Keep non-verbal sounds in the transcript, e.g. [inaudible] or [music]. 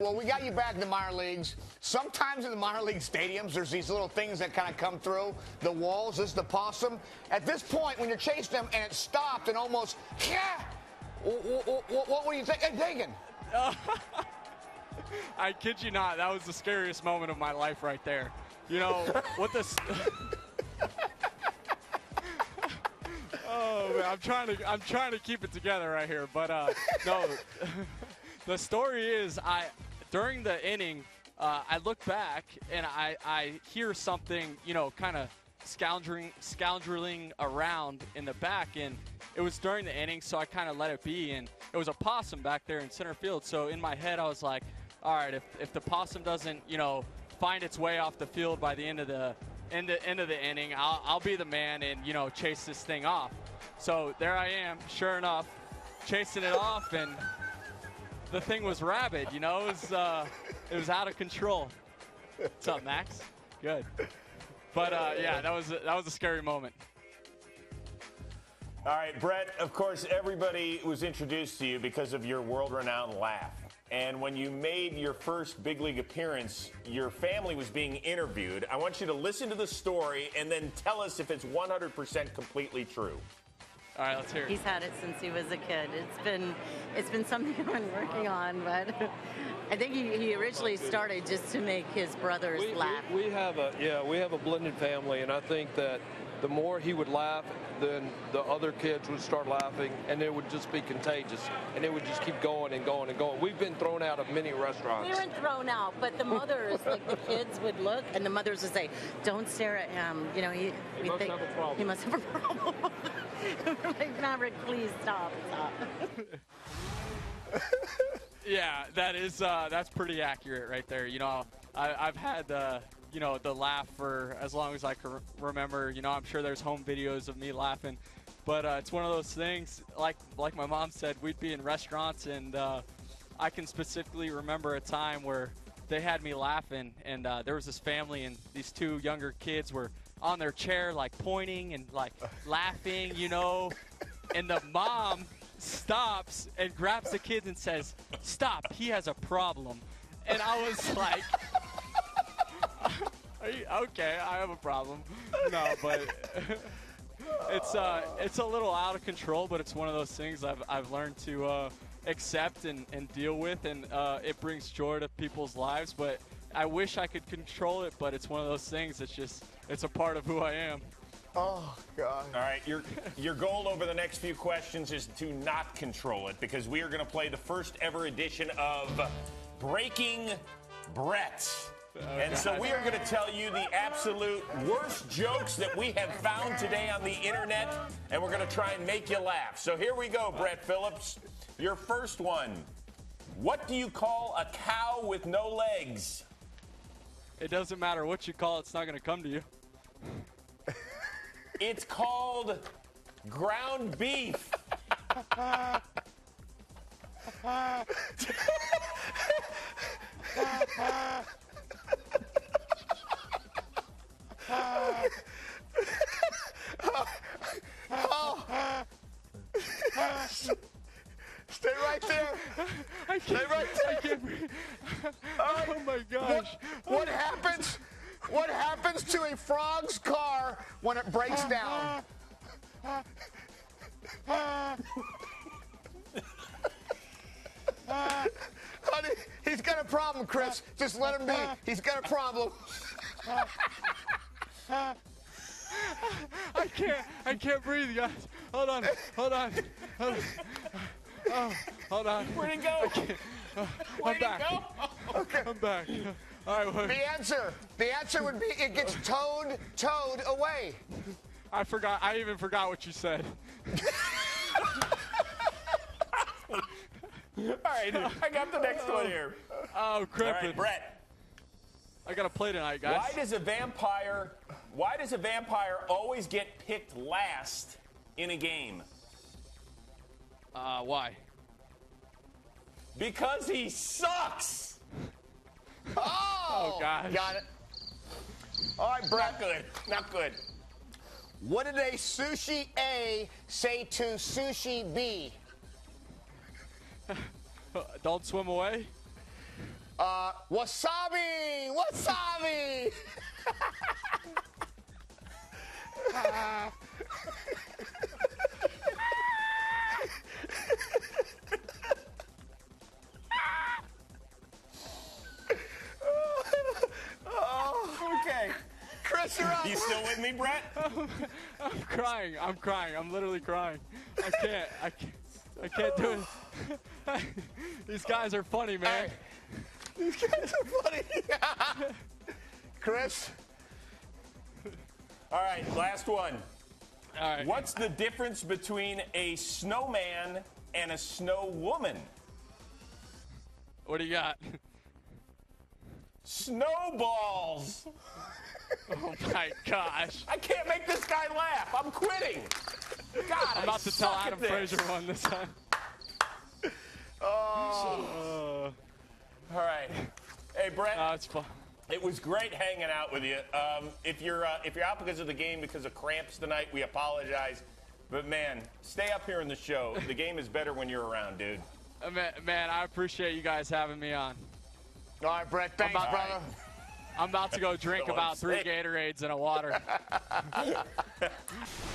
Well, we got you back in the minor leagues. Sometimes in the minor league stadiums, there's these little things that kind of come through the walls. This is the possum. At this point, when you're chasing them and it stopped and almost, yeah, what, were you th- thinking? [laughs] I kid you not, that was the scariest moment of my life right there. You know, what this. [laughs] oh man, I'm trying to I'm trying to keep it together right here, but uh, no. [laughs] the story is I during the inning, uh, I look back and I I hear something you know kind of scoundering scoundreling around in the back. And it was during the inning so I kind of let it be. And it was a possum back there in center field. So in my head I was like all right if, if the possum doesn't you know find its way off the field by the end of the end of, end of the inning I'll, I'll be the man and you know chase this thing off. So there I am sure enough chasing it off and the thing was rabid you know it was uh, it was out of control what's up Max good but uh, yeah, that was that was a scary moment. All right, Brett, of course, everybody was introduced to you because of your world renowned laugh. And when you made your first big league appearance, your family was being interviewed. I want you to listen to the story and then tell us if it's 100% completely true. All right, let's hear it. He's had it since he was a kid. It's been it's been something [laughs] I've been working on, but [laughs] I think he, he originally started just to make his brothers we, laugh. We, we have a yeah, we have a blended family, and I think that the more he would laugh, then the other kids would start laughing, and it would just be contagious, and it would just keep going and going and going. We've been thrown out of many restaurants. We weren't thrown out, but the mothers, like the [laughs] kids, would look, and the mothers would say, "Don't stare at him." You know, he, He we must think have a problem. he must have a problem. Like Maverick, please stop, stop. Yeah, that is uh, that's pretty accurate right there. You know, I, I've had uh, you know the laugh for as long as I can re- remember. You know, I'm sure there's home videos of me laughing, but uh, it's one of those things. Like like my mom said, we'd be in restaurants, and uh, I can specifically remember a time where they had me laughing, and uh, there was this family, and these two younger kids were on their chair, like pointing and like laughing, you know, and the mom stops and grabs the kids and says, "Stop! He has a problem." And I was like, [laughs] you, "Okay, I have a problem." No, but [laughs] it's uh, it's a little out of control, but it's one of those things I've I've learned to uh, accept and, and deal with, and uh, it brings joy to people's lives. But I wish I could control it, but it's one of those things. It's just it's a part of who I am. Oh, God. All right, your your goal over the next few questions is to not control it because we are going to play the first ever edition of Breaking Brett. Oh, and so we are going to tell you the absolute worst jokes that we have found today on the internet, and we're going to try and make you laugh. So here we go, Brett Phillips. Your first one. What do you call a cow with no legs? It doesn't matter what you call it; it's not going to come to you. [laughs] It's called ground beef. Stay [laughs] [laughs] right there. [laughs] I can't, right I can't breathe. Right. Oh my What, gosh! what happens? What happens to a frog's car when it breaks uh-huh. down? Uh-huh. Honey, he's got a problem, Chris. Uh-huh. Just let him be. He's got a problem. I can't. I can't breathe, guys. Hold on. Hold on. Hold on. Oh, hold on. Where'd he go? [laughs] I'm Where'd he back. go? [laughs] I'm back. All right. Wait. The answer. The answer would be it gets towed, towed away. I forgot. I even forgot what you said. [laughs] All right, I got the next one here. Oh, crap. right, Brett. I gotta play tonight, guys. Why does a vampire? Why does a vampire always get picked last in a game? Uh, why? Because he sucks. Oh, gosh. Got it. All right, Brett. Not good. Not good. What did a sushi A say to sushi B? [laughs] Don't swim away. Uh, wasabi! Wasabi! [laughs] [laughs] You still with me, Brett? [laughs] I'm crying. I'm crying. I'm literally crying. I can't. I can't. I can't do it. [laughs] These guys are funny, man. Hey, these guys are funny. [laughs] Chris, All right, last one. All right. What's the difference between a snowman and a snow woman? What do you got? Snowballs. Oh my gosh. I can't make this guy laugh. I'm quitting. God, I'm about to tell Adam Fraser one this time. Oh. All right. Hey, Brett. Oh, it's fun. It was great hanging out with you. Um, if you're uh, if you're out because of the game because of cramps tonight, we apologize. But man, stay up here in the show. The game is better when you're around, dude. Uh, man, man, I appreciate you guys having me on. all right, Brett, thanks, brother. I'm about to go drink about three. Gatorades and a water. [laughs]